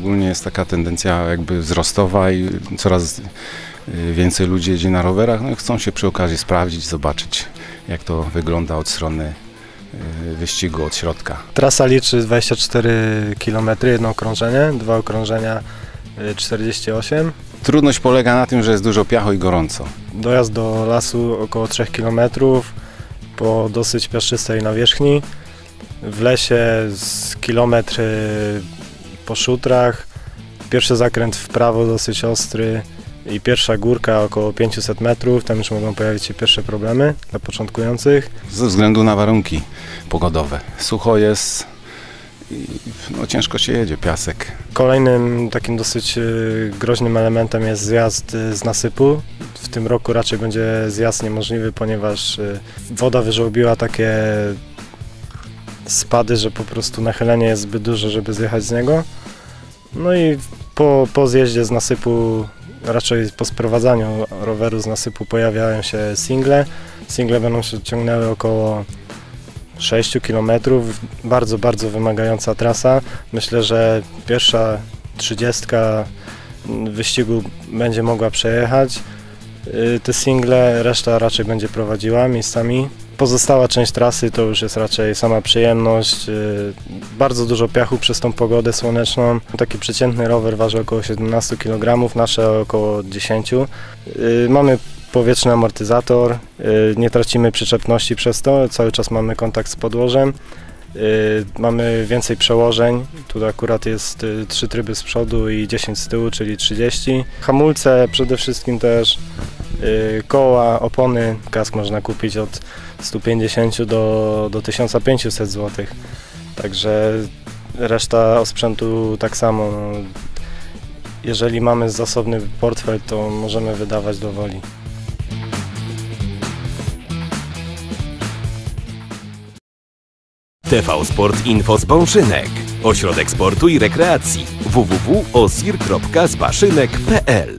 ogólnie jest taka tendencja jakby wzrostowa i coraz y, więcej ludzi jedzie na rowerach, no i chcą się przy okazji sprawdzić, zobaczyć jak to wygląda od strony y, wyścigu, od środka. Trasa liczy 24 km, jedno okrążenie, dwa okrążenia y, 48. Trudność polega na tym, że jest dużo piachu i gorąco. Dojazd do lasu około 3 km po dosyć piaszczystej nawierzchni. W lesie z kilometr y, po szutrach. Pierwszy zakręt w prawo dosyć ostry i pierwsza górka około 500 metrów. Tam już mogą pojawić się pierwsze problemy dla początkujących. Ze względu na warunki pogodowe. Sucho jest i no, ciężko się jedzie, piasek. Kolejnym takim dosyć y, groźnym elementem jest zjazd y, z nasypu. W tym roku raczej będzie zjazd niemożliwy, ponieważ y, woda wyżłobiła takie spady, że po prostu nachylenie jest zbyt duże, żeby zjechać z niego. No i po, po zjeździe z nasypu, raczej po sprowadzaniu roweru z nasypu pojawiają się single. Single będą się ciągnęły około 6 km. Bardzo, bardzo wymagająca trasa. Myślę, że pierwsza trzydziestka wyścigu będzie mogła przejechać. Y, Te single reszta raczej będzie prowadziła miejscami. Pozostała część trasy to już jest raczej sama przyjemność. y, Bardzo dużo piachu przez tą pogodę słoneczną. Taki przeciętny rower waży około 17 kg, nasze około 10. Y, Mamy powietrzny amortyzator, y, nie tracimy przyczepności przez to, cały czas mamy kontakt z podłożem. Mamy więcej przełożeń, tu akurat jest y, 3 tryby z przodu i 10 z tyłu, czyli 30. Hamulce przede wszystkim też, koła, opony, kask można kupić od 150 do, do 1500 zł. Także reszta osprzętu tak samo. No, jeżeli mamy zasobny portfel, to możemy wydawać do woli. TV Sport Info z Bąszynek. Ośrodek sportu i rekreacji www.osir.zbaszynek.pl